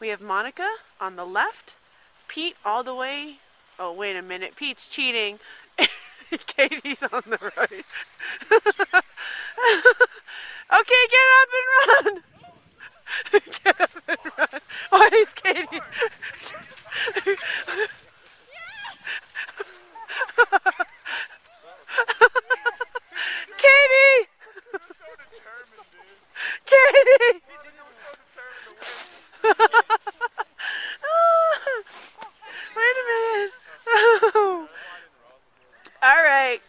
We have Monica on the left, Pete all the way. Oh, wait a minute. Pete's cheating. Katie's on the right. okay, get up and run. get up and run. Why is Katie? Katie! Katie! like